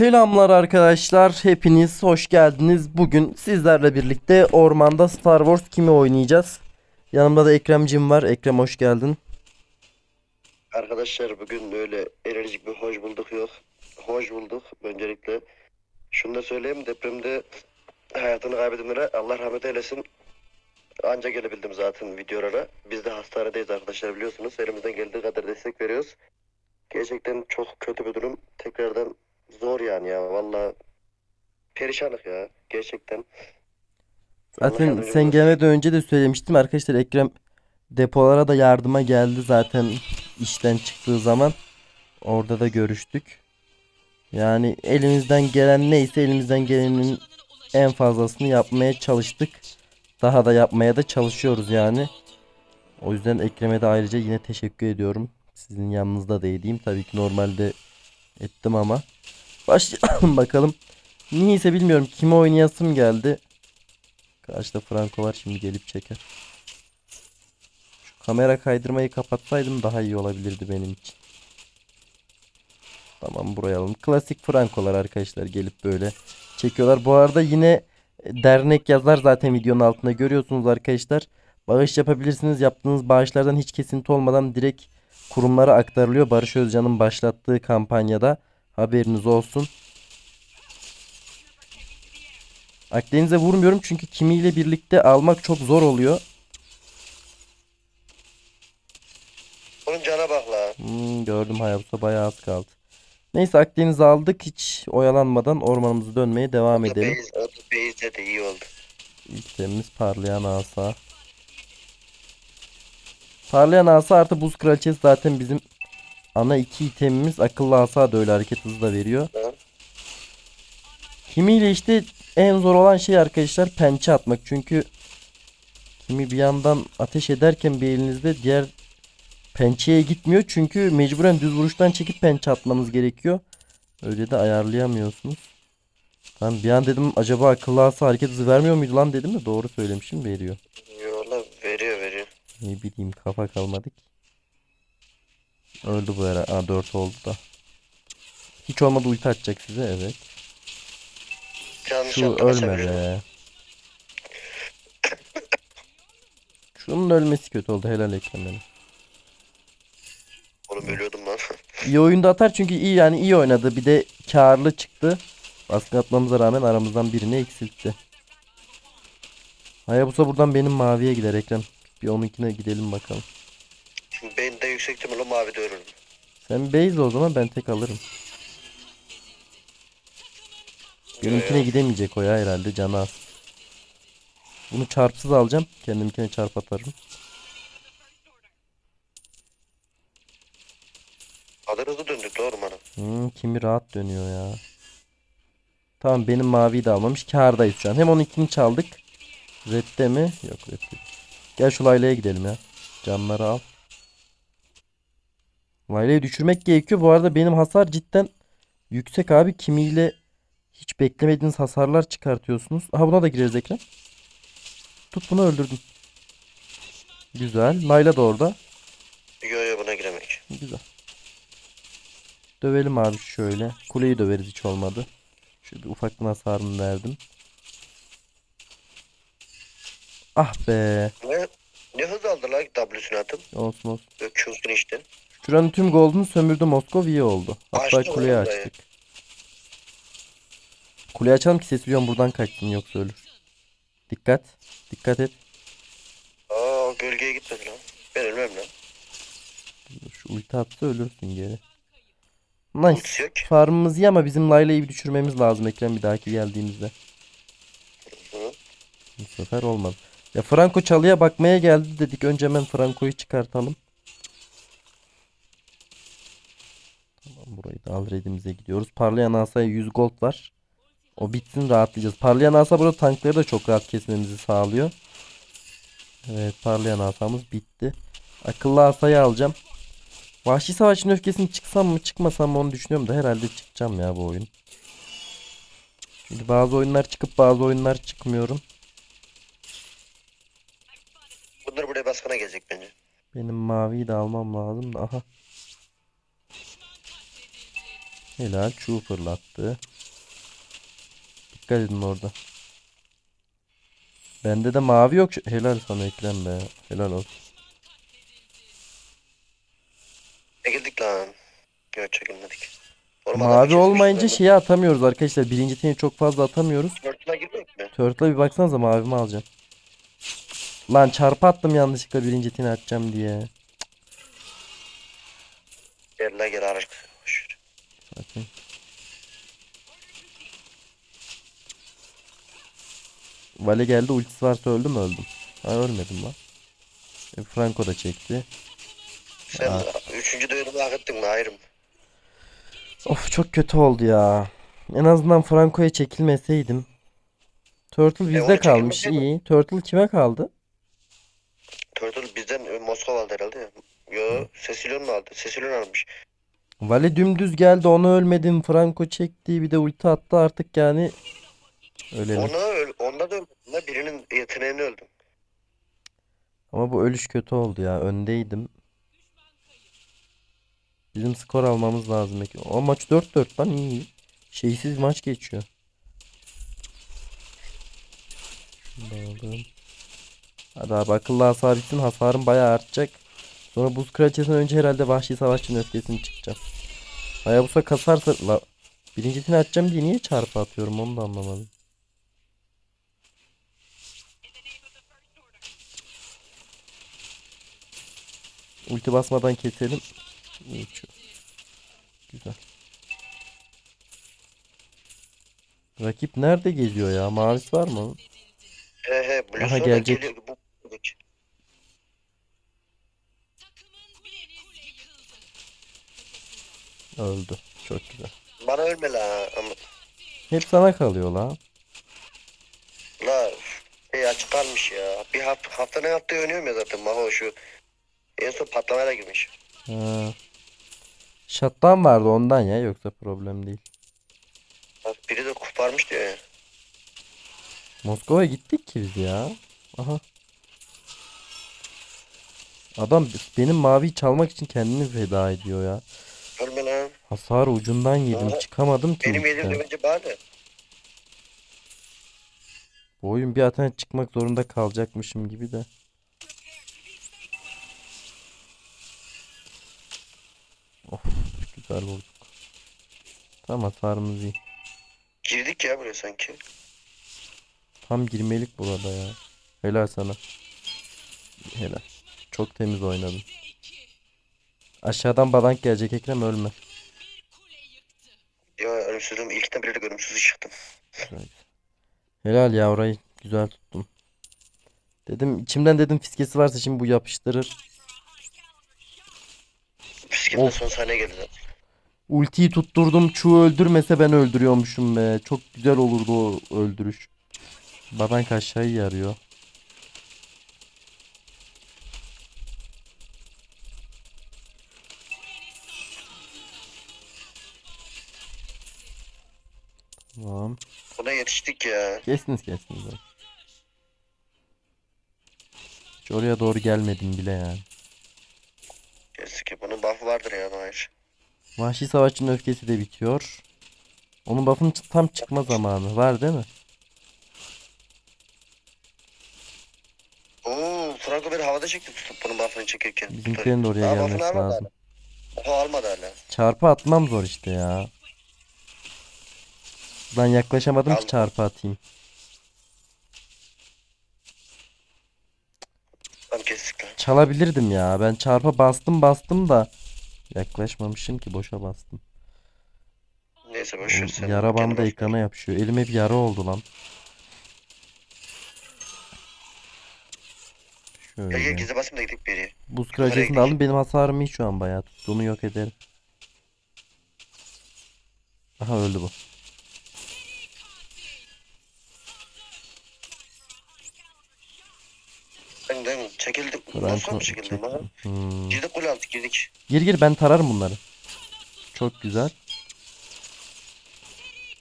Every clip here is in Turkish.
Selamlar arkadaşlar. Hepiniz hoş geldiniz. Bugün sizlerle birlikte ormanda Star Wars kimi oynayacağız? Yanımda da Ekremcim var. Ekrem hoş geldin. Arkadaşlar bugün böyle enerjik bir hoş bulduk yok. Hoş bulduk öncelikle. Şunu da söyleyeyim depremde hayatını kaybedenlere Allah rahmet eylesin. Anca gelebildim zaten videolara. Biz de hastanedeyiz arkadaşlar biliyorsunuz. Elimizden geldiği kadar destek veriyoruz. Gerçekten çok kötü bir durum. Tekrardan zor yani ya. Valla perişanlık ya. Gerçekten. Allah Zaten yardımcımız sen olsun. gelmeden önce de söylemiştim arkadaşlar. Ekrem depolara da yardıma geldi zaten işten çıktığı zaman. Orada da görüştük. Yani elimizden gelen neyse elimizden gelenin en fazlasını yapmaya çalıştık. Daha da yapmaya da çalışıyoruz yani. O yüzden Ekrem'e de ayrıca yine teşekkür ediyorum. Sizin yanınızda değdiğim tabii ki normalde ettim ama. Başlayalım bakalım. Niyeyse bilmiyorum kime oynayasım geldi. Karşıda Franco var şimdi gelip çeker. Şu kamera kaydırmayı kapatsaydım daha iyi olabilirdi benim için. Tamam buraya alalım. Klasik Franco'lar arkadaşlar gelip böyle çekiyorlar. Bu arada yine e, dernek yazar zaten videonun altında görüyorsunuz arkadaşlar. Bağış yapabilirsiniz. Yaptığınız bağışlardan hiç kesinti olmadan direkt kurumlara aktarılıyor. Barış Özcan'ın başlattığı kampanyada haberiniz olsun. Akdeniz'e vurmuyorum çünkü kimiyle birlikte almak çok zor oluyor. Onun cana bak la. Hmm, gördüm Hayabusa bayağı az kaldı. Neyse Akdeniz'i aldık hiç oyalanmadan ormanımıza dönmeye devam edelim. base, o da base'de de iyi oldu. İlk temimiz parlayan asa. Parlayan asa artı buz kraliçesi zaten bizim ana iki itemimiz. Akıllı asa da öyle hareket hızı da veriyor. Hı. Kimiyle işte en zor olan şey arkadaşlar pençe atmak. Çünkü kimi bir yandan ateş ederken bir elinizde diğer pençeye gitmiyor. Çünkü mecburen düz vuruştan çekip pençe atmanız gerekiyor. Öyle de ayarlayamıyorsunuz. Ben bir an dedim acaba akıllı asa hareket hızı vermiyor muydu lan dedim de doğru söylemişim veriyor. Yola veriyor veriyor. Ne bileyim kafa kalmadık. Öldü bu ara. Aa 4 oldu da. Hiç olmadı ulti atacak size evet. Yanlış Şu yaptım, ölme be. Şunun ölmesi kötü oldu helal Ekrem benim. Oğlum ölüyordum lan. İyi oyunda atar çünkü iyi yani iyi oynadı. Bir de karlı çıktı. Baskı atmamıza rağmen aramızdan birini eksiltti. Hayabusa buradan benim maviye gider Ekrem. Bir onunkine gidelim bakalım. Yüksek ihtimalle mavi de ölürüm. Sen base o zaman ben tek alırım. Benimkine yo. gidemeyecek o ya herhalde canı az. Bunu çarpsız alacağım. Kendimkine çarp atarım. Kadar hızlı döndük doğru bana. Hmm, kimi rahat dönüyor ya. Tamam benim maviyi de almamış. Kârdayız şu an. Hem onunkini çaldık. Red'de mi? Yok Red'de. Gel şu Layla'ya gidelim ya. Canları al. Layla'yı düşürmek gerekiyor. Bu arada benim hasar cidden yüksek abi. Kimiyle hiç beklemediğiniz hasarlar çıkartıyorsunuz. Aha buna da gireriz Ekrem. Tut bunu öldürdüm. Güzel. Layla da orada. Yo yo buna giremek. Güzel. Dövelim abi şöyle. Kuleyi döveriz hiç olmadı. Şöyle bir ufaktan hasarını verdim. Ah be. Ne? Ne hız aldı la W'sünü atıp. Olsun olsun. Q'sunu işte. Şuranın tüm gold'unu sömürdü Moskov iyi oldu. Hatta Açtı kuleyi oğlum dayı. açtık. Kuleyi açalım ki sesi duyuyorum buradan kaçsın yoksa ölür. Dikkat. Dikkat et. Aa o gölgeye gitmedi lan. Ben ölmem lan. Şu ulti atsa ölürsün geri. Nice. Ultisi yok ki. Farmımız iyi ama bizim Layla'yı bir düşürmemiz lazım Ekrem bir dahaki geldiğimizde. Hı. Bu sefer olmadı. Ya Franco çalıya bakmaya geldi dedik. Önce hemen Franco'yu çıkartalım. Tamam burayı da al redimize gidiyoruz. Parlayan asaya 100 gold var. O bitsin rahatlayacağız. Parlayan asa burada tankları da çok rahat kesmemizi sağlıyor. Evet parlayan asamız bitti. Akıllı asayı alacağım. Vahşi savaşın öfkesini çıksam mı çıkmasam mı onu düşünüyorum da herhalde çıkacağım ya bu oyun. Çünkü bazı oyunlar çıkıp bazı oyunlar çıkmıyorum. Bunlar buraya baskına gelecek bence. Benim maviyi de almam lazım da aha. Helal çuğ fırlattı. dikkat edin orada. Bende de mavi yok. Helal sana Ekrem be. Helal olsun. Çekildik lan. Yok çekilmedik. Mavi olmayınca şeyi atamıyoruz arkadaşlar. Birinci teni çok fazla atamıyoruz. Turtle'a girmek mi? Turtle'a bir baksanıza mavimi alacağım. Lan çarpı attım yanlışlıkla birinci teni atacağım diye. Gel la gel araç. Bakın. Vale geldi ultisi varsa öldüm öldüm. Ha ölmedim lan. E, Franco da çekti. Sen Aa. üçüncü dönemde hak ettin mi? Ayrım. Of çok kötü oldu ya. En azından Franco'ya çekilmeseydim. Turtle bizde onu kalmış çekilmeseydi- iyi. Turtle kime kaldı? Turtle bizden e, Moskova aldı herhalde ya. Yo Cecilion mu aldı? Cecilion almış. Vale dümdüz geldi onu ölmedim. Franco çekti bir de ulti attı artık yani. Ölelim. Ona öl onda da öldüm. Birinin yeteneğini öldüm. Ama bu ölüş kötü oldu ya. Öndeydim. Bizim skor almamız lazım. O maç 4-4 lan iyi. Şeysiz maç geçiyor. Şunu da aldım. Hadi abi akıllı hasar bitsin. Hasarım bayağı artacak. Sonra buz kraliçesinden önce herhalde vahşi savaşçının öfkesini çıkacağım. Hayabusa kasarsa... La... Birincisini atacağım diye niye çarpı atıyorum onu da anlamadım. Ulti basmadan keselim. Şu. Güzel. Rakip nerede geziyor ya? Mavisi var mı? He he Aha, gelecek. geliyor. Bu, Öldü. Çok güzel. Bana ölme la. Ama Hep sana kalıyor la. la şey açık kalmış ya. Bir hafta haftanın hafta oynuyorum ya zaten Maho şu. En son patlamaya girmiş. Ha. Shutdown vardı ondan ya yoksa problem değil. Bak Biri de koparmış diyor ya. Moskova'ya gittik ki biz ya. Aha. Adam benim maviyi çalmak için kendini feda ediyor ya. Ölme lan. Hasar ucundan yedim. Aha. Çıkamadım ki Benim yedim bence bana. Bu oyun bir atana çıkmak zorunda kalacakmışım gibi de. Of güzel vurduk. Tam hasarımız iyi. Girdik ya buraya sanki. Tam girmelik burada ya. Helal sana. Helal. Çok temiz oynadın. Aşağıdan badank gelecek Ekrem ölme. Ya ölümsüzlüğüm ilkten beri de ölümsüz çıktım. Güzel. Helal ya orayı güzel tuttun. Dedim içimden dedim fiskesi varsa şimdi bu yapıştırır. Bisikletle Of. son saniye geldi zaten. Ultiyi tutturdum. Çuğ öldürmese ben öldürüyormuşum be. Çok güzel olurdu o öldürüş. Badank aşağıyı yarıyor. Tamam. Buna yetiştik ya. Kestiniz kestiniz. abi. Hiç oraya doğru gelmedim bile yani. Kestik ki bunun buff'ı vardır ya hayır. Vahşi savaşçının öfkesi de bitiyor. Onun buff'ının çı- tam çıkma zamanı var değil mi? Oo Franco beni havada çekti tutup bunun buff'ını çekirken. Bizimkilerin de oraya Daha buff'ını gelmesi almadı lazım. hala. Oha almadı hala. Çarpı atmam zor işte ya. Ben yaklaşamadım ki çarpı atayım. Kestik lan. Çalabilirdim ya. Ben çarpa bastım bastım da yaklaşmamışım ki boşa bastım. Neyse boş ver sen. Yara bandı ekrana yapışıyor. Elime bir yara oldu lan. Gel gel Şöyle. gizli basayım da gidelim bir yere. Buz de gidelim. alın. Benim hasarım iyi şu an bayağı. tuttu. Onu yok ederim. Aha öldü bu. Ben çekildik. Ben Nasıl mı çektim. Hmm. Girdik kule aldık girdik. Gir gir ben tararım bunları. Çok güzel.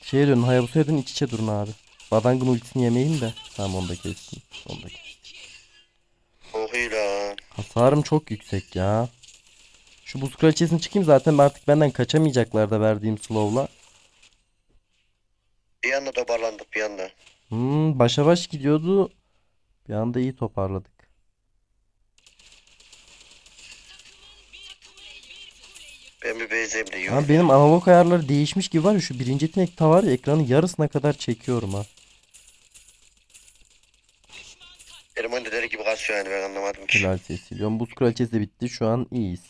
Şeye dönün Hayabusa'ya dönün iç içe durun abi. Badangın ultisini yemeyin de. Tamam onu da kestim. Onu da kestim. Oh lan. Hasarım çok yüksek ya. Şu buz kraliçesini çıkayım zaten artık benden kaçamayacaklar da verdiğim slow'la. Bir anda toparlandık bir anda. Hmm, başa baş gidiyordu. Bir anda iyi toparladık. Ben bir bezeyim de yiyorum. benim analog ayarları değişmiş gibi var ya şu birinci yetenekte var ya ekranın yarısına kadar çekiyorum ha. Benim oyunda deli gibi kasıyor yani ben anlamadım ki. Helal Cecilion. Buz kraliçesi de bitti. Şu an iyiyiz.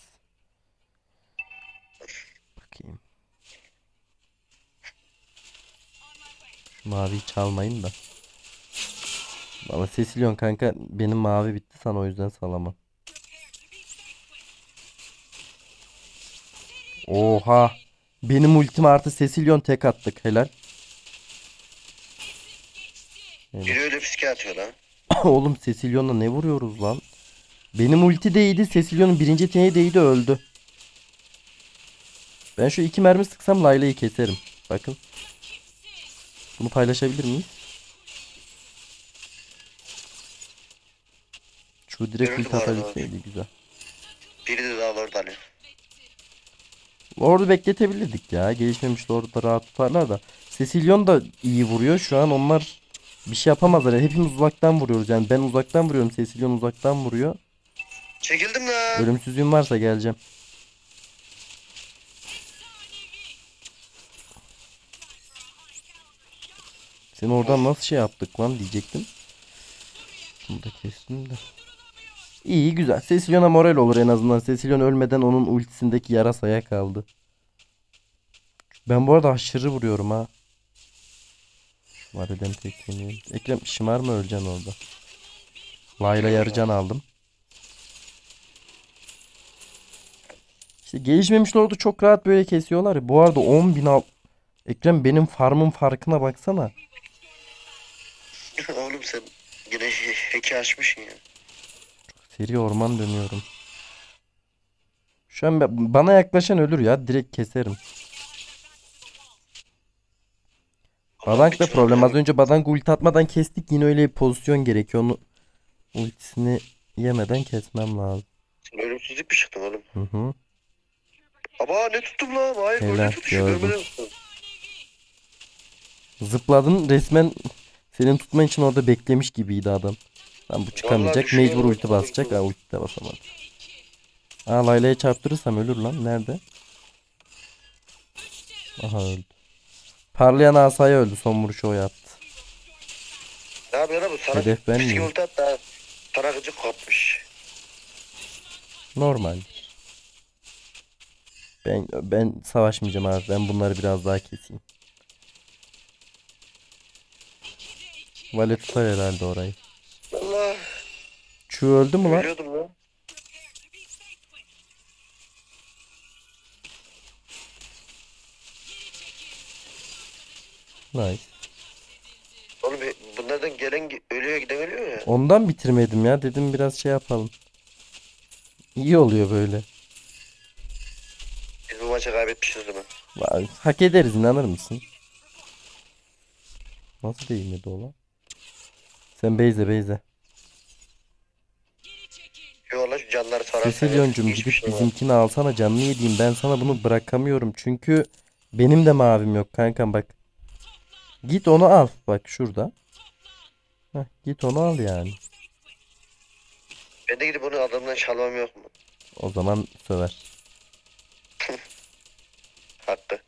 Bakayım. Şu maviyi çalmayın da. Valla Cecilion kanka benim mavi bitti sana o yüzden salamam. Oha. Benim ultim artı Cecilion tek attık. Helal. Biri öyle fiske atıyor lan. Oğlum Cecilion'la ne vuruyoruz lan? Benim ulti değdi. Cecilion'un birinci yeteneği değdi öldü. Ben şu iki mermi sıksam Layla'yı keserim. Bakın. Bunu paylaşabilir miyiz? Şu direkt ulti atabilseydi güzel. Biri de daha lord alıyor. Lord'u bekletebilirdik ya. Gelişmemiş Lord'u da rahat tutarlar da. Cecilion da iyi vuruyor. Şu an onlar bir şey yapamazlar. Yani hepimiz uzaktan vuruyoruz. Yani ben uzaktan vuruyorum. Cecilion uzaktan vuruyor. Çekildim lan. Ölümsüzlüğüm varsa geleceğim. Seni oradan nasıl şey yaptık lan diyecektim. Bunu da kestim de. İyi güzel. Cecilion'a moral olur en azından. Cecilion ölmeden onun ultisindeki yarasaya kaldı. Ben bu arada aşırı vuruyorum ha. Vadeden tekleniyor. Ekrem şımar mı öleceksin orada? Layla yarıcan aldım. İşte gelişmemiş orada çok rahat böyle kesiyorlar ya. Bu arada 10 bin al. Ekrem benim farmın farkına baksana. Oğlum sen yine heki açmışsın ya. Seri orman dönüyorum. Şu an bana yaklaşan ölür ya. Direkt keserim. Badank da problem. Az önce Badank ulti atmadan kestik. Yine öyle bir pozisyon gerekiyor. Onu ultisini yemeden kesmem lazım. Sen ölümsüzlük bir çıktın oğlum. Hı hı. Ama ne tuttum lan? Hayır Helal, öyle tutuşu gördüm. görmeden tuttum. Zıpladın resmen senin tutman için orada beklemiş gibiydi adam. Lan bu çıkamayacak. düşünüyorum, Mecbur ulti basacak. Ha ulti de basamadı. Aa Layla'ya çarptırırsam ölür lan. Nerede? Aha öldü. Parlayan asaya öldü. Son vuruşu o yaptı. Ne yapıyor lan bu? Sana Hedef ben fiske miyim? ulti at da sana gıcık kopmuş. Normal. Ben ben savaşmayacağım abi. Ben bunları biraz daha keseyim. Vale tutar herhalde orayı. Allah. Şu öldü mü lan? Ölüyordum lan. Nice. Oğlum he- bunlardan gelen ölüyor giden ölüyor ya. Ondan bitirmedim ya. Dedim biraz şey yapalım. İyi oluyor böyle. Biz bu maçı kaybetmişiz? Vay, Hak ederiz inanır mısın? Nasıl değmedi o lan? Sen Beyze Beyze. Yo lan şu canları sararsan. Cecilion'cum hiçbir gidip şey bizimkini alsana canını yediğim. Ben sana bunu bırakamıyorum. Çünkü benim de mavim yok kankam bak. Git onu al. Bak şurada. Heh, git onu al yani. Ben de gidip onu adamdan çalmam yok mu? O zaman söver. Hakkı.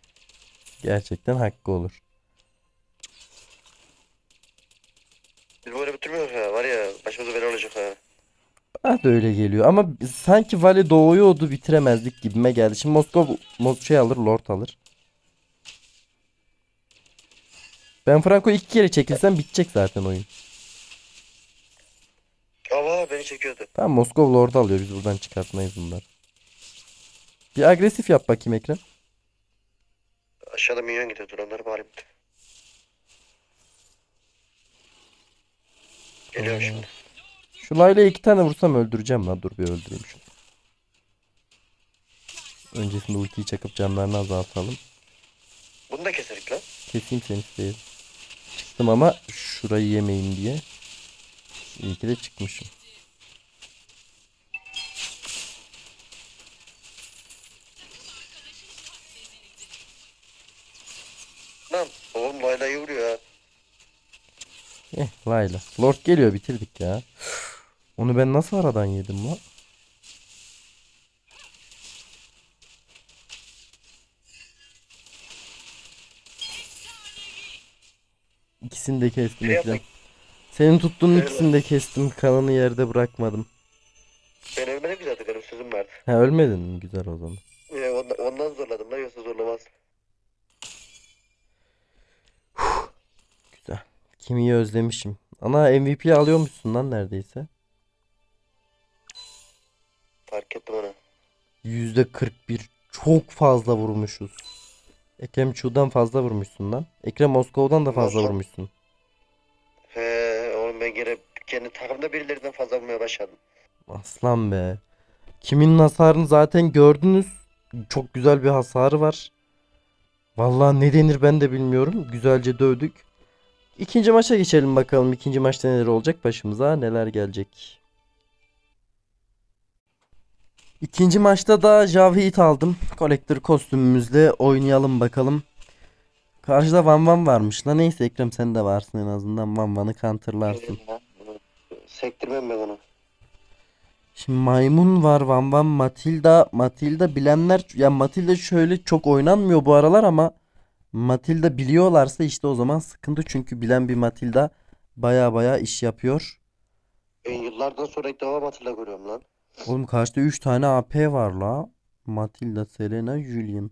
Gerçekten hakkı olur. Biz böyle bitirmiyoruz ha. Var ya başımıza bela olacak ha. Bana da öyle geliyor ama sanki Vale doğuyordu bitiremezdik gibime geldi. Şimdi Moskova Mos şey alır Lord alır. Ben Franco iki kere çekilsem bitecek zaten oyun. Ama beni çekiyordu. Tamam Moskova Lord alıyor biz buradan çıkartmayız bunları. Bir agresif yap bakayım Ekrem. Aşağıda minyon gidiyor. Dur onları Geliyorum şimdi. Şu Layla'ya iki tane vursam öldüreceğim lan. Dur bir öldüreyim şunu. Öncesinde ultiyi çakıp canlarını azaltalım. Bunu da keserik lan. Keseyim seni isteyeyim. Çıktım ama şurayı yemeyin diye. İyi ki de çıkmışım. Lan oğlum Layla iyi vuruyor ha. Eh Layla. Lord geliyor bitirdik ya. Onu ben nasıl aradan yedim lan? İkisini de kestim Şey Ekrem. Senin tuttuğun Şöyle- ikisini de kestim. Kanını yerde bırakmadım. Ben ölmedim ki zaten benim sözüm vardı. Ha ölmedin mi? Güzel o zaman. Ee, ondan, ondan zorladım lan yoksa zorlamaz. Güzel. Kimiyi özlemişim. Ana MVP alıyormuşsun lan neredeyse. Fark ettim onu. %41 çok fazla vurmuşuz. Ekrem Çu'dan fazla vurmuşsun lan. Ekrem Moskova'dan da fazla Nasıl? vurmuşsun. He oğlum ben gene kendi takımda birilerinden fazla vurmaya başladım. Aslan be. Kiminin hasarını zaten gördünüz. Çok güzel bir hasarı var. Vallahi ne denir ben de bilmiyorum. Güzelce dövdük. İkinci maça geçelim bakalım. İkinci maçta neler olacak başımıza, neler gelecek. İkinci maçta da Javheat aldım. Kolektör kostümümüzle oynayalım bakalım. Karşıda Van Van varmış. La neyse Ekrem sen de varsın en azından Van Van'ı counterlarsın. Sektirmem ben onu. Şimdi maymun var Van Van Matilda Matilda bilenler ya Matilda şöyle çok oynanmıyor bu aralar ama Matilda biliyorlarsa işte o zaman sıkıntı çünkü bilen bir Matilda baya baya iş yapıyor. Ben yıllardan sonra ilk defa Matilda görüyorum lan. Oğlum karşıda 3 tane AP var la. Matilda, Selena, Julian.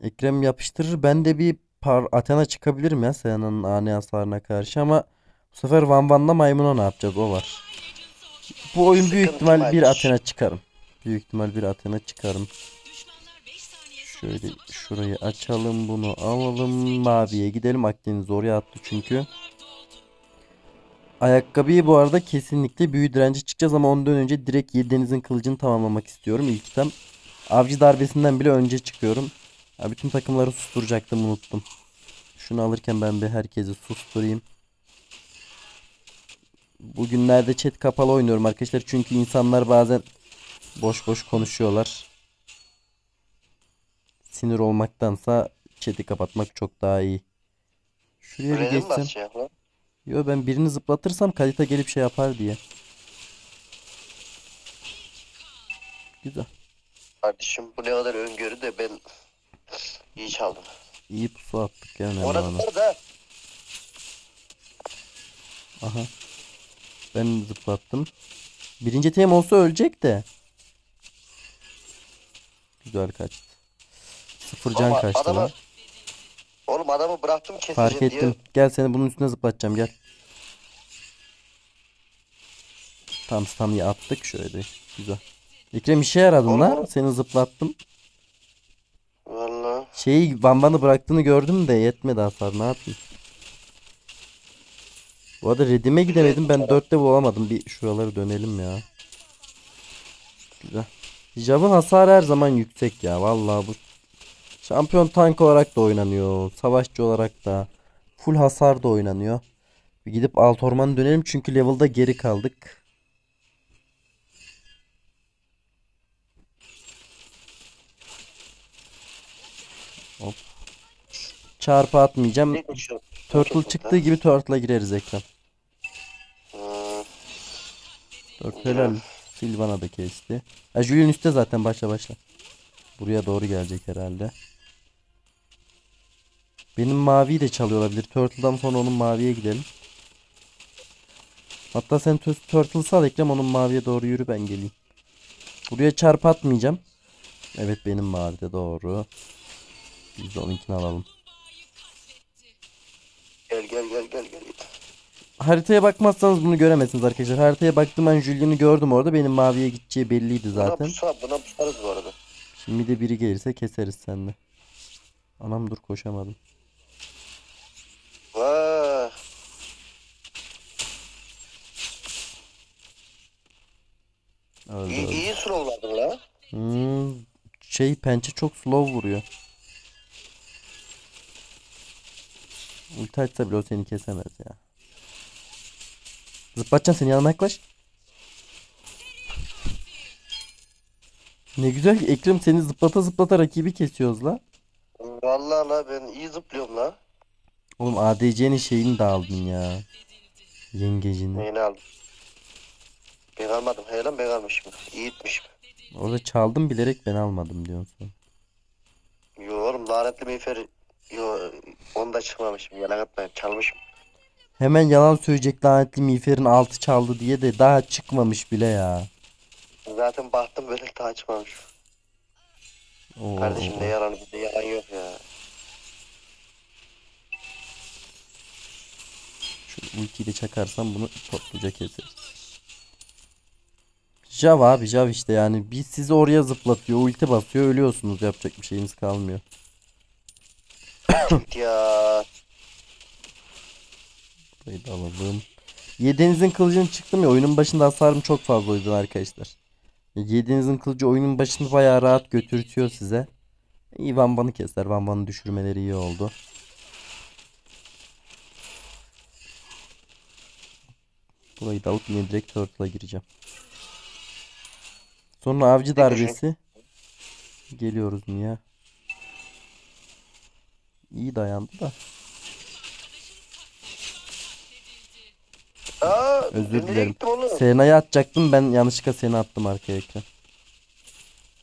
Ekrem yapıştırır. Ben de bir par Athena çıkabilirim ya Selena'nın ani hasarına karşı ama bu sefer Van Van'la maymuna ne yapacağız o var. Bu oyun büyük Sıkıntı ihtimal bir maç. Athena çıkarım. Büyük ihtimal bir Athena çıkarım. Şöyle şurayı açalım bunu alalım. Maviye gidelim. Akdeniz oraya attı çünkü. Ayakkabıyı bu arada kesinlikle büyü direnci çıkacağız ama ondan önce direkt Yedideniz'in kılıcını tamamlamak istiyorum. İlk item avcı darbesinden bile önce çıkıyorum. Ya bütün takımları susturacaktım unuttum. Şunu alırken ben bir herkesi susturayım. Bugünlerde chat kapalı oynuyorum arkadaşlar çünkü insanlar bazen boş boş konuşuyorlar. Sinir olmaktansa chat'i kapatmak çok daha iyi. Şuraya bir mi geçsem. basacak lan? Yo ben birini zıplatırsam kalite gelip şey yapar diye. Güzel. Kardeşim bu ne kadar öngörü de ben iyi çaldım. İyi pusu attık yani Orada ana. var da Aha. Ben zıplattım. Birinci tem olsa ölecek de. Güzel kaçtı. Sıfır can Ama kaçtı adamı lan. oğlum adamı bıraktım Fark keseceğim diye. ettim. Gel seni bunun üstüne zıplatacağım gel. Tam stamina attık şöyle. Güzel. Ekrem işe yaradın Oğlum, lan. oğlum. Seni zıplattım. Valla. Şeyi bambanı bıraktığını gördüm de yetmedi hasar ne yapayım. Bu arada redime gidemedim ben 4'te bulamadım bir şuraları dönelim ya. Güzel. Jav'ın hasarı her zaman yüksek ya vallahi bu şampiyon tank olarak da oynanıyor savaşçı olarak da full hasar da oynanıyor. Bir gidip alt ormanı dönelim çünkü level'da geri kaldık. Hop. Çarpı atmayacağım. Turtle çıktığı gibi Turtle'a gireriz ekran. Hmm, Turtle helal. Sylvana da kesti. Ha, Julian üstte zaten başla başla. Buraya doğru gelecek herhalde. Benim maviyi de çalıyor olabilir. Turtle'dan sonra onun maviye gidelim. Hatta sen Turtle sal Ekrem onun maviye doğru yürü ben geleyim. Buraya çarpı atmayacağım. Evet benim mavide doğru. Biz de onunkini alalım. Gel gel gel gel gel. Haritaya bakmazsanız bunu göremezsiniz arkadaşlar. Haritaya baktım ben Julian'ı gördüm orada. Benim maviye gideceği belliydi Buna zaten. pusa, buna pusarız bu arada. Şimdi de biri gelirse keseriz seninle. Anam dur koşamadım. Vaa. Öldü İyi, öldü. iyi slowladın la. Hmm, şey pençe çok slow vuruyor. Ulti açsa bile o seni kesemez ya. Zıplatacaksın seni yanıma yaklaş. Ne güzel ki Ekrem seni zıplata zıplata rakibi kesiyoruz la. Vallahi la ben iyi zıplıyorum la. Oğlum ADC'nin şeyini de aldın ya. Yengecini. Neyini aldım? Ben almadım. He lan ben almışım. İyi gitmişim. Orada çaldım bilerek ben almadım diyorsun. Yo oğlum lanetli miğfer. Yo onu da çıkmamışım. Yalan atmayayım. Çalmışım. Hemen yalan söyleyecek lanetli miğferin altı çaldı diye de daha çıkmamış bile ya. Zaten baktım böyle daha çıkmamış. Oo. Kardeşim ne yalanı bizde yalan yok ya. Ultiyi de çakarsam bunu topluca keseriz. Jav abi Jav işte yani biz sizi oraya zıplatıyor ulti basıyor ölüyorsunuz yapacak bir şeyimiz kalmıyor. ya Burayı da alalım. Yediğinizin kılıcını çıktım ya oyunun başında hasarım çok fazla o yüzden arkadaşlar. Yediğinizin kılıcı oyunun başında bayağı rahat götürtüyor size. İyi Van Van'ı keser. Van Van'ı düşürmeleri iyi oldu. Burayı da alıp yine direkt Turtle'a gireceğim. Sonra avcı darbesi. Geliyoruz Mia. İyi dayandı da. Aa, Özür dilerim. Sena'yı atacaktım ben yanlışlıkla seni attım arkaya ekran.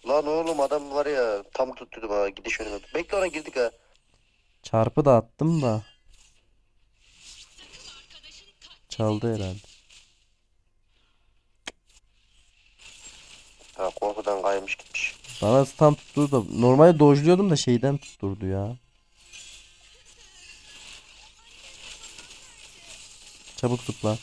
Lan oğlum adam var ya tam tutturdum ha gidiş önüme. Bekle ona girdik ha. Çarpı da attım da. Çaldı herhalde. Ha korkudan kaymış gitmiş. Bana tutturdu da normalde dojluyordum da şeyden tutturdu ya. Çabuk zıpla.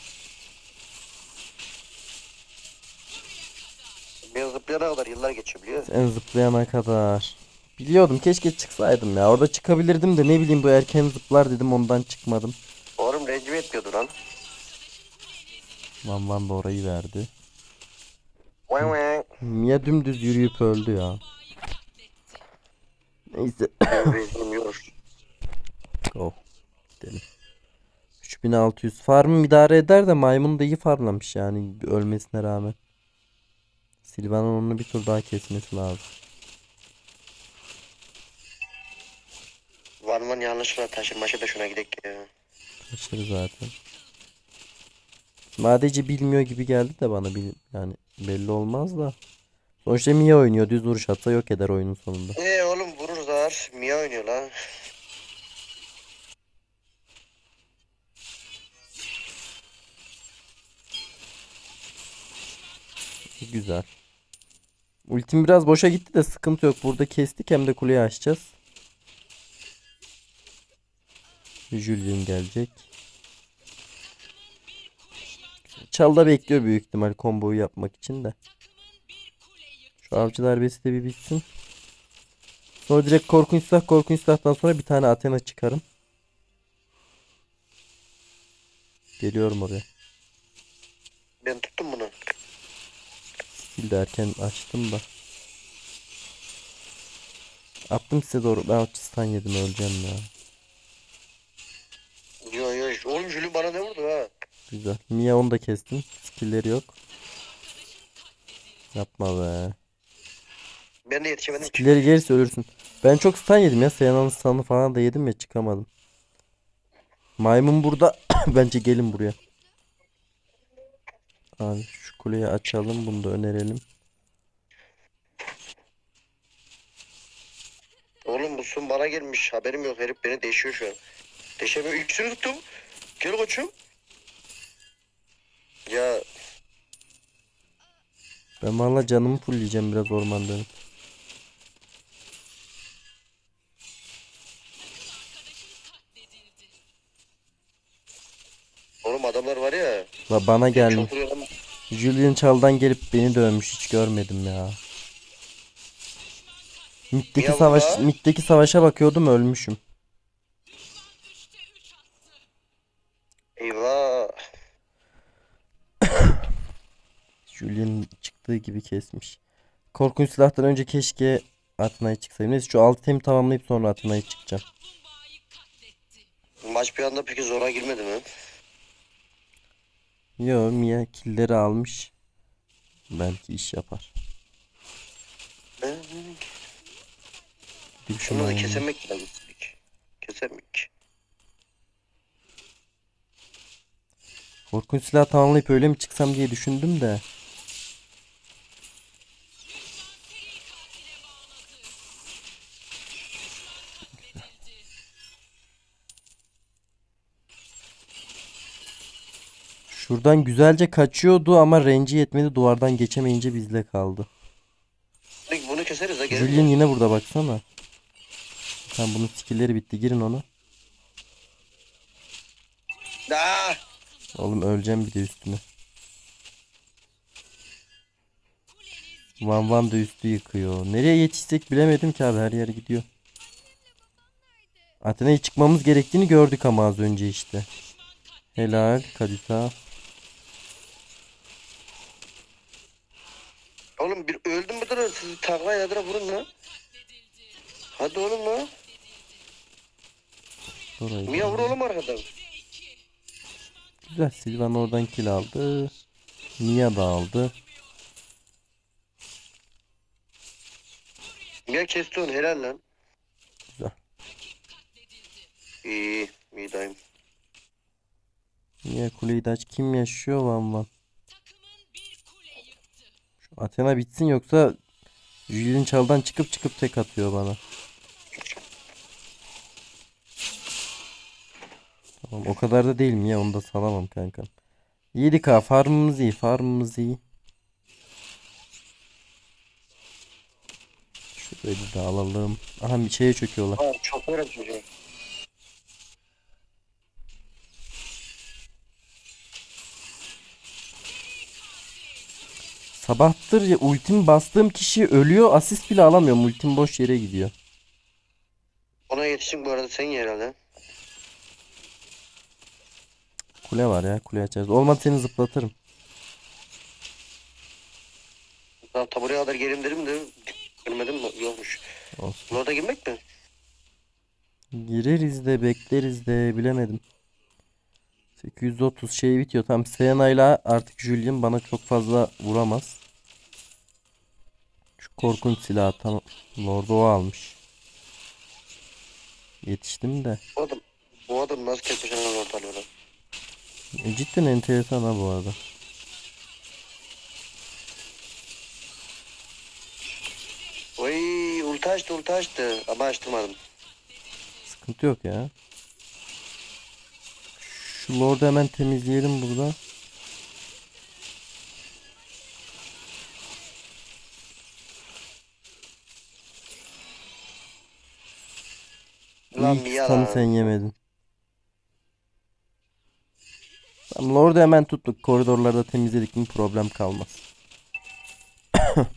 Ben zıplayana kadar yıllar geçiyor biliyor musun? En zıplayana kadar. Biliyordum keşke çıksaydım ya. Orada çıkabilirdim de ne bileyim bu erken zıplar dedim ondan çıkmadım. Oğlum rencime etmiyordu lan. Van Van da orayı verdi. Vang vang. Mia dümdüz yürüyüp öldü ya. Neyse. Go. Gidelim. 3600 farmım idare eder de maymun da iyi farmlamış yani ölmesine rağmen. Silvan'ın onu bir tur daha kesmesi lazım. Van yanlışlıkla taşır maşı da şuna gidek ya. Taşır zaten. Madeci bilmiyor gibi geldi de bana bil yani belli olmaz da. Sonuçta Mia oynuyor. Düz vuruş atsa yok eder oyunun sonunda. Ee oğlum vurur zar. Mia oynuyor lan. Güzel. Ultim biraz boşa gitti de sıkıntı yok. Burada kestik hem de kuleyi açacağız. Julian gelecek. Çalda bekliyor büyük ihtimal komboyu yapmak için de. Şu avcı darbesi de bir bitsin. Sonra direkt korkunç silah korkunç silahtan sonra bir tane Athena çıkarım. Geliyorum oraya. Ben tuttum bunu. Skill de erken açtım da. Attım size doğru. Ben açısından yedim öleceğim ya. Yo yo oğlum Jülü bana ne vurdu ha? Güzel. Mia onu da kestim. Skill'leri yok. Yapma be. Ben de yetişemedim ki. Skill'leri gelirse ölürsün. Ben çok stun yedim ya. Seyana'nın stun'ı falan da yedim ya çıkamadım. Maymun burada. Bence gelin buraya. Abi şu kuleyi açalım. Bunu da önerelim. Oğlum bu sun bana gelmiş. Haberim yok. Herif beni deşiyor şu an. Deşemiyor. İkisini tuttum. Gel koçum. Ya Ben valla canımı fullleyeceğim biraz orman dönüp. oğlum adamlar var ya. La bana gelmiş. Julian Çal'dan gelip beni dövmüş hiç görmedim ya. Mid'deki Ya savaş savaşa bakıyordum ölmüşüm. Çıktığı gibi kesmiş. Korkunç silahtan önce keşke Athena'ya çıksaydım. Neyse şu altı temi tamamlayıp sonra Athena'ya çıkacağım. Maç bir anda peki zora girmedi mi? Yo Mia killleri almış. Belki iş yapar. Gittim Şunu da kesemek gittik? Kesemek. Korkunç silah tamamlayıp öyle mi çıksam diye düşündüm de. Şuradan güzelce kaçıyordu ama range'i yetmedi. Duvardan geçemeyince bizle kaldı. Bunu- keseriz ha. Julian yine burada baksana. Tamam bunun skill'leri bitti. Girin ona. Aa! Oğlum öleceğim bir de üstüne. Van Van da üstü yıkıyor. Nereye yetişsek bilemedim ki abi her yer gidiyor. Athena'ya çıkmamız gerektiğini gördük ama az önce işte. Helal Kadita. Oğlum bir öldüm mü dur siz takla yadıra vurun lan. Hadi oğlum lan. Orayı Mia vur oğlum arkadan. Güzel Silvan oradan kill aldı. Mia da aldı. Mia kesti onu helal lan. Güzel. İyi. Mia'dayım. Mia kuleyi de aç. Kim yaşıyor Van Van? Şu Athena bitsin yoksa Julian çaldan çıkıp çıkıp tek atıyor bana. Tamam o kadar da değil mi ya onu da salamam kankam. 7K farmımız iyi farmımız iyi. Şurayı da alalım. Aha bir şeye çöküyorlar. Aa, çok çocuğum. Sabahtır ya ultim bastığım kişi ölüyor asist bile alamıyorum. Ultim boş yere gidiyor. Ona yetişin bu arada sen herhalde. Kule var ya kule açarız. Olmadı seni zıplatırım. Daha tabureye kadar gelim dedim de görmedim mi? Yokmuş. Olsun. Orada girmek mi? Gireriz de bekleriz de bilemedim. 830 şey bitiyor. Tam Sena'yla artık Julian bana çok fazla vuramaz. Şu korkunç silahı tam Lord'u o almış. Yetiştim de. Bu adam, bu adam nasıl kesmiş hemen ortalığı lan? E, cidden enteresan ha bu arada. Oy ulti açtı ulti açtı ama açtırmadım. Sıkıntı yok ya. Şu Lord'u hemen temizleyelim burada. Lan Mia lan. sen yemedin. Tamam Lord'u hemen tuttuk. Koridorlarda temizledik mi problem kalmaz.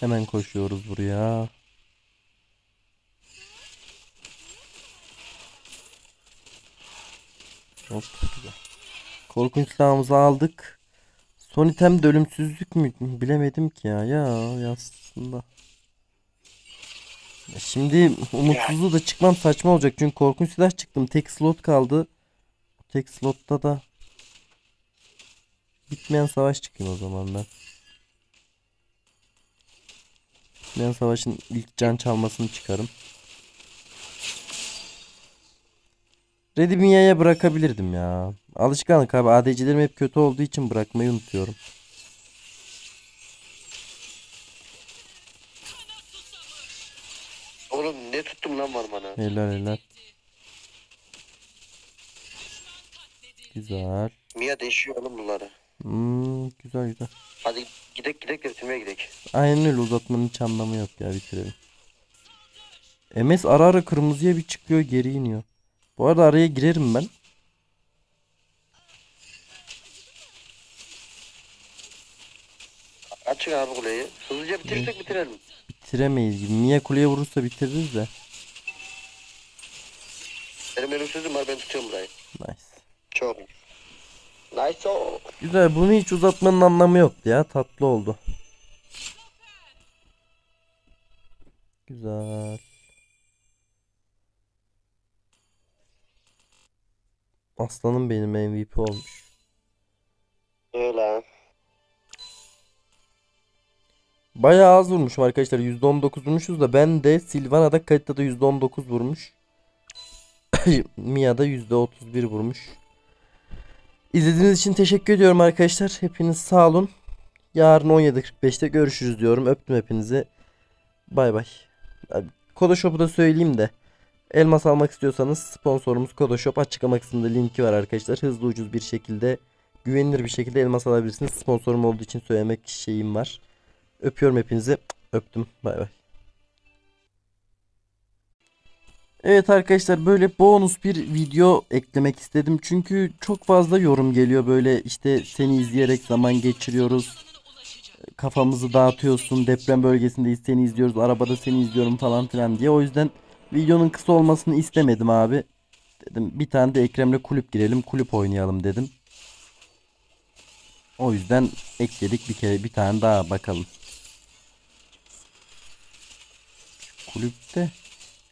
Hemen koşuyoruz buraya. Hop. Korkunç silahımızı aldık. Son item de ölümsüzlük mü? Bilemedim ki ya. Ya, aslında. Şimdi umutsuzluğu da çıkmam saçma olacak. Çünkü korkunç silah çıktım. Tek slot kaldı. Tek slotta da bitmeyen savaş çıkayım o zaman ben. Bitmeyen savaşın ilk can çalmasını çıkarım. Redimia'ya bırakabilirdim ya. Alışkanlık abi. ADC'lerim hep kötü olduğu için bırakmayı unutuyorum. Oğlum ne tuttum lan var bana? Helal helal. Güzel. Mia değişiyor oğlum bunları. Hmm, güzel güzel. Hadi gidek gidek bitirmeye gidek. Aynen öyle uzatmanın hiç anlamı yok ya bitirelim. MS ara ara kırmızıya bir çıkıyor geri iniyor. Bu arada araya girerim ben. Açık abi kuleyi. Hızlıca bitirirsek bitirelim. Bitiremeyiz gibi. Mia kuleye vurursa bitiririz de. Benim ölümsüzlüğüm var ben tutuyorum burayı. Nice. Çok. Nice o. Güzel bunu hiç uzatmanın anlamı yoktu ya. Tatlı oldu. Güzel. Aslanım benim MVP olmuş. Öyle. Bayağı az vurmuşum arkadaşlar. %19 vurmuşuz da ben de Sylvana'da Kalita'da %19 vurmuş. Mia'da %31 vurmuş. İzlediğiniz için teşekkür ediyorum arkadaşlar. Hepiniz sağ olun. Yarın 17.45'te görüşürüz diyorum. Öptüm hepinizi. Bay bay. Kodoshop'u da söyleyeyim de. Elmas almak istiyorsanız sponsorumuz Kodoshop. Açıklama kısmında linki var arkadaşlar. Hızlı ucuz bir şekilde güvenilir bir şekilde elmas alabilirsiniz. Sponsorum olduğu için söylemek şeyim var. Öpüyorum hepinizi. Öptüm. Bay bay. Evet arkadaşlar böyle bonus bir video eklemek istedim. Çünkü çok fazla yorum geliyor böyle işte seni izleyerek zaman geçiriyoruz. Kafamızı dağıtıyorsun. Deprem bölgesindeyiz seni izliyoruz. Arabada seni izliyorum falan filan diye. O yüzden videonun kısa olmasını istemedim abi. Dedim bir tane de Ekrem'le kulüp girelim. Kulüp oynayalım dedim. O yüzden ekledik bir kere bir tane daha bakalım. Kulüpte.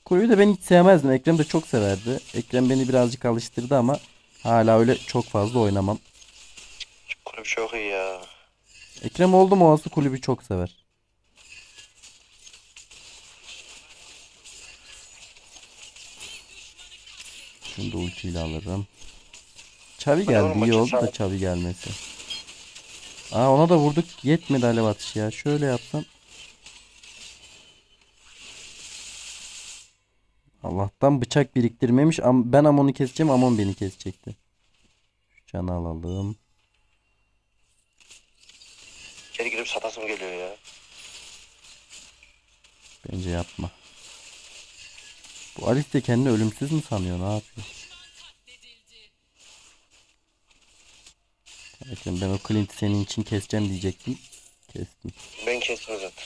Kulübü de ben hiç sevmezdim. Ekrem de çok severdi. Ekrem beni birazcık alıştırdı ama hala öyle çok fazla oynamam. Kulüp çok iyi ya. Ekrem oldu mu olası kulübü çok sever. Şunu da ultiyle alırım. Çavi geldi iyi oldu da Çavi gelmesi. Aa ona da vurduk yetmedi alev atışı ya. Şöyle yapsam. Allah'tan bıçak biriktirmemiş. Ben Amon'u keseceğim. Amon beni kesecekti. Şu canı alalım. İçeri girip satasım geliyor ya. Bence yapma. Bu Alice de kendini ölümsüz mü sanıyor? Ne yapıyor? Bakın ben o Clint'i senin için keseceğim diyecektim. Kestim. Ben kestim zaten.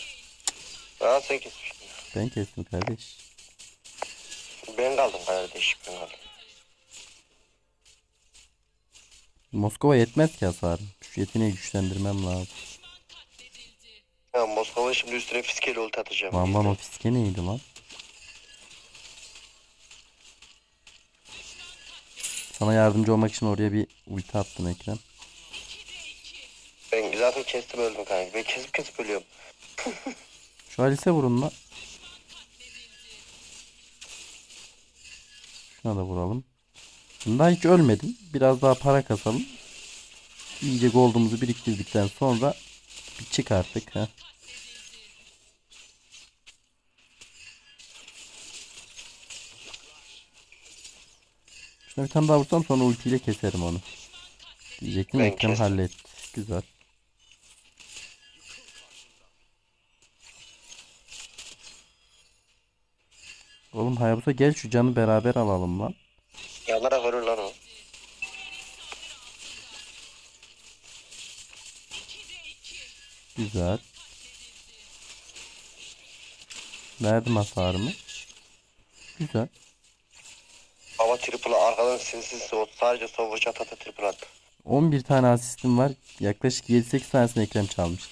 Aa sen kesmiştin. Ben kestim kardeş. Ben kaldım kardeş. Ben kaldım. Moskova yetmez ki hasarım. Şu yeteneği güçlendirmem lazım. Ya Moskova şimdi üstüne fiskeli ulti atacağım. Van Van o fiske neydi lan? Sana yardımcı olmak için oraya bir ulti attım Ekrem. Ben zaten kestim öldüm kanka. Ben kesip kesip ölüyorum. Şu Alice'e vurun lan. Şuna da vuralım. Daha hiç ölmedim. Biraz daha para kasalım. İyice gold'umuzu biriktirdikten sonra bir çık artık. Ha. Şuna bir tane daha vursam sonra ultiyle keserim onu. Diyecektim Ben kestim. halletti. Güzel. Oğlum Hayabusa gel şu canı beraber alalım lan. Yanlara vurur lan o. Güzel. Verdim hasarımı. Güzel. Ama triple'ı arkadan sinsiz o sadece son vuruş at at triple attı. 11 tane asistim var. Yaklaşık 7-8 tanesini Ekrem çalmış.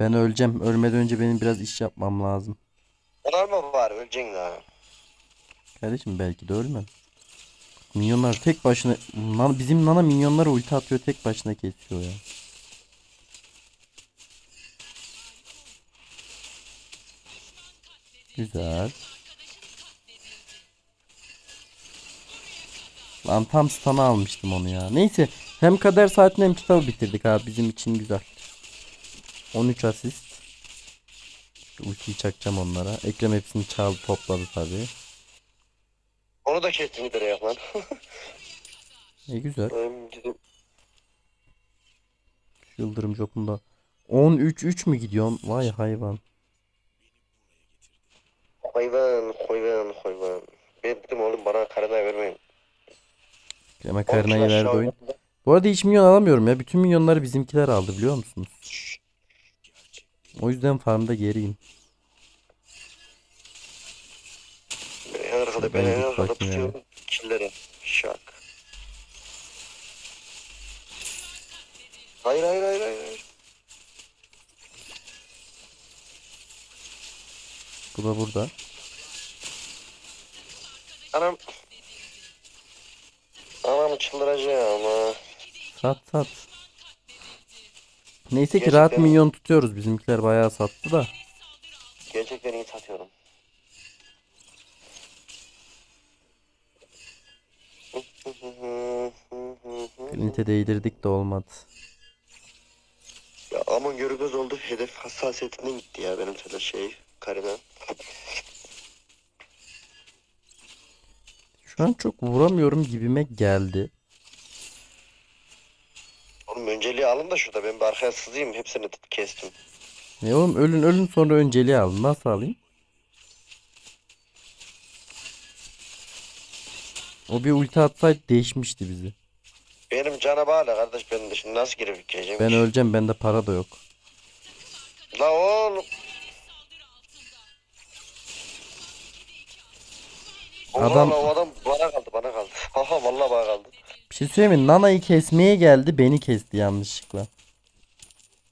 Ben öleceğim. Ölmeden önce benim biraz iş yapmam lazım. Onlar mı var? Öleceksin daha. Kardeşim belki de ölmem. Minyonlar tek başına Nan- bizim Nana minyonlara ulti atıyor tek başına kesiyor ya. Güzel. Lan tam stun'ı almıştım onu ya. Neyse hem kader saatini hem kitabı bitirdik abi bizim için güzel. 13 asist. Ultiyi çakacağım onlara. Ekrem hepsini çaldı topladı tabii. Onu da kestim bir yap lan. E güzel. Yıldırım Jok'unda 13-3 mü gidiyorsun? Vay hayvan. hayvan hayvan hayvan. Ben dedim oğlum bana karına vermeyin. Ama Karina'yı verdi oyun. Bu arada hiç minyon alamıyorum ya. Bütün minyonları bizimkiler aldı biliyor musunuz? O yüzden farmda geriyim. Ben en arkada Ben ben en arkada tutuyorum. Killleri. Şak. Hayır hayır hayır hayır. hayır. Bu da burada. Anam. Anam çıldıracağım ha. Sat sat. Neyse ki Gerçekten- rahat minyon tutuyoruz. Bizimkiler bayağı sattı da. Gerçekten iyi satıyorum. Clint'e değdirdik de olmadı. Ya aman görünmez oldu. Hedef hassasiyetinden gitti ya benim sana şey. Karina. Şu an çok vuramıyorum gibime geldi. Önceliği alın da şurada. Ben bir arkaya sızayım. Hepsini kestim. Ne oğlum ölün ölün sonra önceliği alın. Nasıl alayım? O bir ulti atsaydı değişmişti bizi. Benim cana bağlı kardeş. Ben de şimdi nasıl girip gireceğim? Ben öleceğim bende para da yok. La oğlum. Adam- Adam... o adam bana kaldı bana kaldı. Haha vallahi bana kaldı. Bir şey söyleyeyim mi? Nana'yı kesmeye geldi beni kesti yanlışlıkla.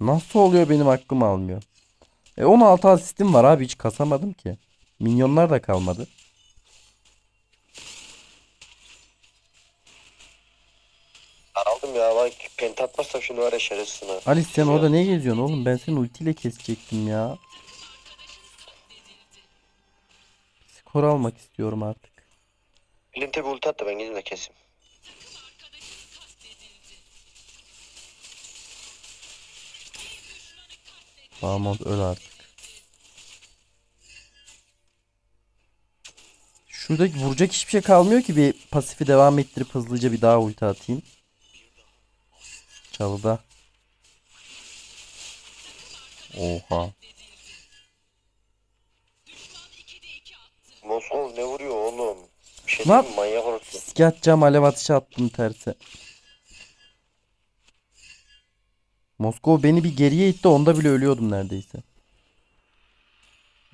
Nasıl oluyor benim hakkımı almıyor? E 16 asistim var abi hiç kasamadım ki. Minyonlar da kalmadı. Aldım ya bak pent atmazsam şimdi var ya. Ali sen orada ne geziyorsun oğlum? Ben seni ultiyle kesecektim ya. Skor almak istiyorum artık. Linte bir ulti at da ben gideyim de keseyim. Mahmut öl artık. Şurada vuracak hiçbir şey kalmıyor ki bir pasifi devam ettirip hızlıca bir daha ulti atayım. Çalıda. Oha. Moskov ne vuruyor oğlum? Bir şey Lan! diyeyim mi? manyak orası. Riske atacağım alev atışı attım terse. Moskova beni bir geriye itti onda bile ölüyordum neredeyse.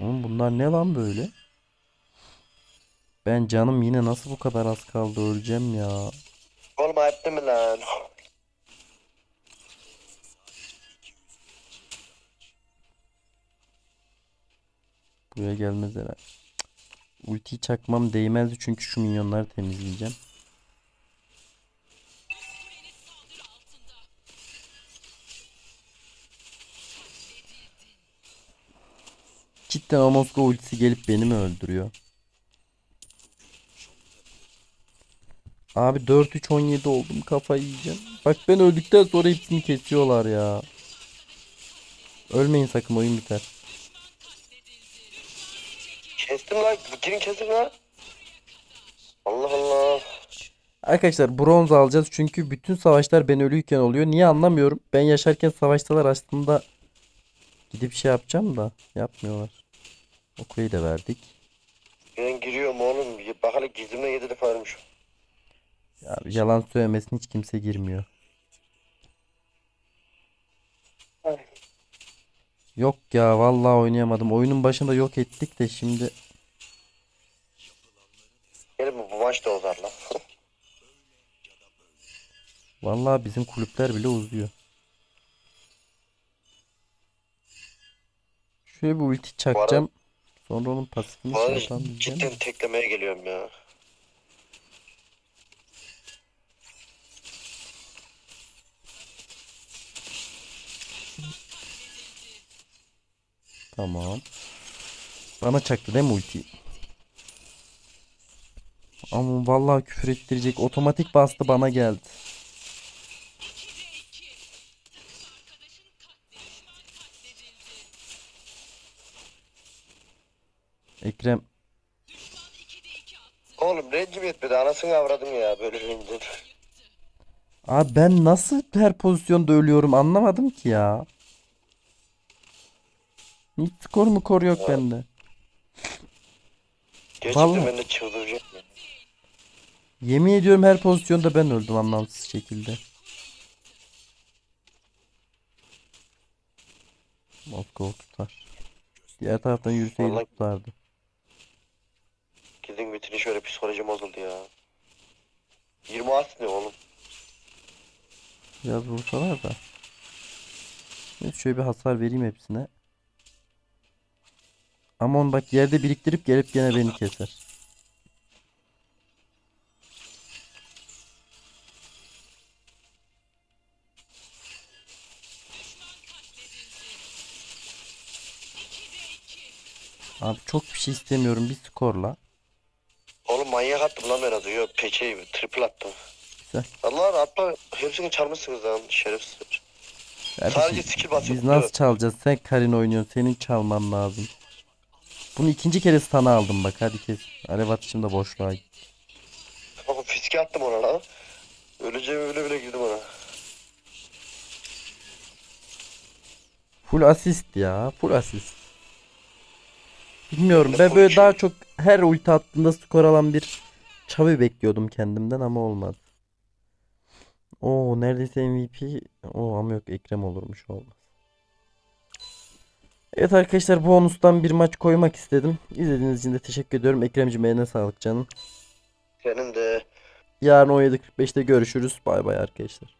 Oğlum bunlar ne lan böyle? Ben canım yine nasıl bu kadar az kaldı öleceğim ya. Oğlum ayıptı mı lan? Buraya gelmez herhalde. Ultiyi çakmam değmezdi çünkü şu minyonları temizleyeceğim. Cidden o Moskova ultisi gelip beni mi öldürüyor? Abi 4-3-17 oldum kafayı yiyeceğim. Bak ben öldükten sonra hepsini kesiyorlar ya. Ölmeyin sakın oyun biter. Kestim lan. Girin kesin lan. Allah Allah. Arkadaşlar bronz alacağız çünkü bütün savaşlar ben ölüyken oluyor. Niye anlamıyorum. Ben yaşarken savaştalar aslında gidip şey yapacağım da yapmıyorlar. Okuyu da verdik. Ben giriyorum oğlum. Bak hele gizlimle yedi defa ölmüş. Ya yalan söylemesin hiç kimse girmiyor. Ay. Yok ya vallahi oynayamadım. Oyunun başında yok ettik de şimdi Gelin bu, bu maç da uzar lan. vallahi bizim kulüpler bile uzuyor. Şöyle bir ulti çakacağım. Sonra onun pasifini şey diyeceğim. cidden teklemeye geliyorum ya. Tamam. Bana çaktı değil mi ultiyi? Ama vallahi küfür ettirecek. Otomatik bastı bana geldi. Ekrem Oğlum rencim etmedi. Anasını avradım ya böyle rencim. Abi ben nasıl her pozisyonda ölüyorum anlamadım ki ya. Hiç skor mu kor yok bende. Gerçekten Vallahi. ben de çıldıracağım. Yemin ediyorum her pozisyonda ben öldüm anlamsız şekilde. Moskova tutar. Diğer taraftan yürüseydi Vallahi- tutardı. Yedin götünü şöyle psikolojim bozuldu ya. 20 at ne oğlum? Biraz vursalar da. Neyse şöyle bir hasar vereyim hepsine. Amon bak yerde biriktirip gelip gene beni keser. Abi çok bir şey istemiyorum bir skorla. Manyak attım lan ben adı. Yok peçeyi triple attım. Güzel. Allah'ın atma hepsini çalmışsınız lan şerefsizler. Kardeşim, Sadece skill basıp biz nasıl çalacağız? Sen Karin oynuyorsun. Senin çalman lazım. Bunu ikinci kere sana aldım bak. Hadi kes. Alev atışım da boşluğa gitti. Oğlum fiske attım ona lan. Öleceğimi öyle bile girdim ona. Full asist ya. Full asist. Bilmiyorum. Ben böyle daha çok her ulti attığında skor alan bir Xavi bekliyordum kendimden ama olmadı. Oo neredeyse MVP. Oo ama yok Ekrem olurmuş olmaz. Evet arkadaşlar bonustan bir maç koymak istedim. İzlediğiniz için de teşekkür ediyorum. Ekremciğim eline sağlık canım. Senin de Yarın 17.45'te görüşürüz. Bay bay arkadaşlar.